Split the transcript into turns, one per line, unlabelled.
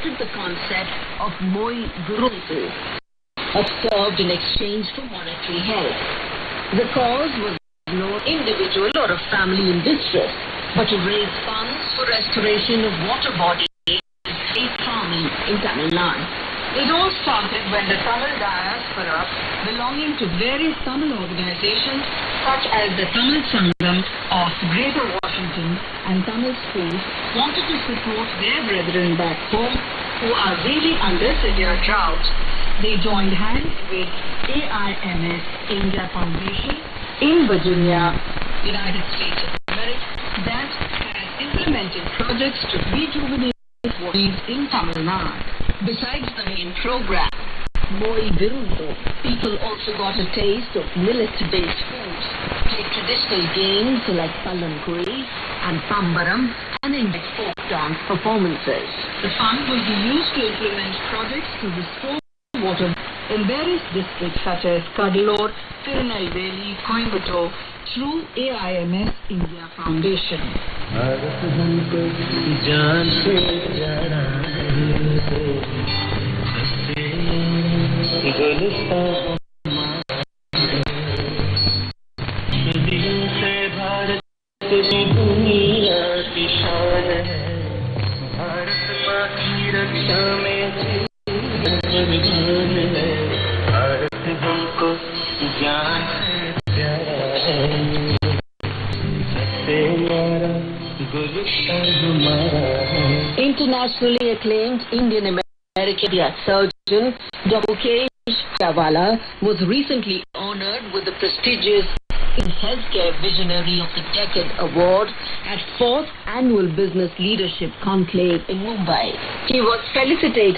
the concept of Moi Virundu, observed in exchange for monetary help. The cause was no individual or a family in distress, but to raise funds for restoration of water bodies and farming in Tamil Nadu. It all started when the Tamil diaspora belonging to various Tamil organizations such as the Tamil Sangam of Greater Washington and Tamil schools wanted to support their brethren back home who are really under severe drought. They joined hands with AIMS India Foundation in Virginia, United States of America that has implemented projects to rejuvenate waterways in Tamil Nadu. Besides the main program, Moi Virundu, people also got a taste of millet-based foods, traditional games like Pallanguzhi and Pambaram, and enjoyed folk dance performances. The fund will be used to implement projects to restore water in various districts such as Cuddalore, Tirunelveli, Coimbatore through AIMS India Foundation. Internationally acclaimed Indian American surgeon Dr. Kesh Chawala was recently honored with the prestigious Healthcare Visionary of the Decade Award at 4th Annual Business Leadership Conclave in Mumbai. He was felicitated